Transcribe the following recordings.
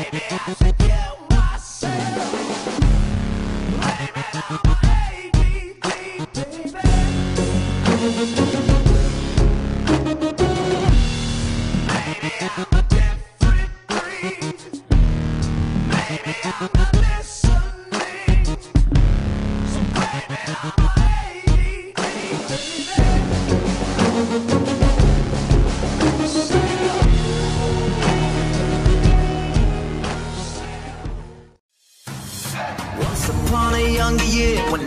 Baby, baby, baby.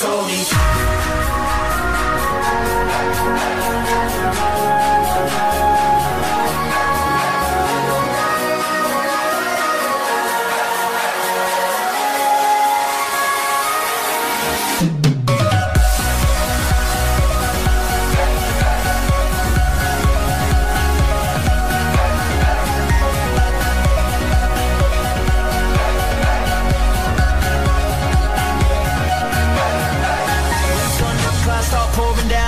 told me. Thunder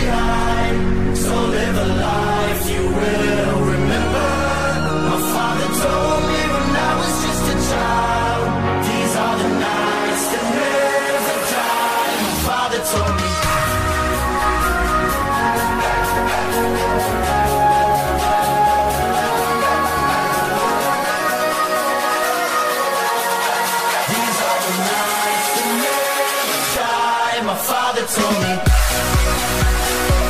behind. So live a life father told me